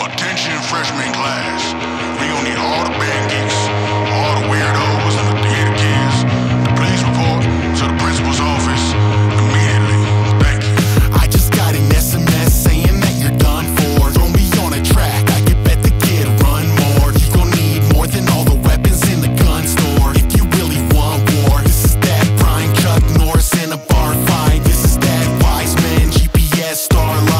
Attention freshman class. We gonna need all the band geeks, all the weirdos, and the theater kids to please report to the principal's office immediately. Thank you. I just got an SMS saying that you're done for. Throw me on a track, I could bet the kid run more. You gon' need more than all the weapons in the gun store. If you really want war, this is that prime Chuck Norris in a bar fight. This is that Wiseman GPS starlight.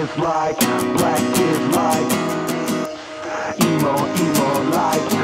is like, black is like, emo, emo like.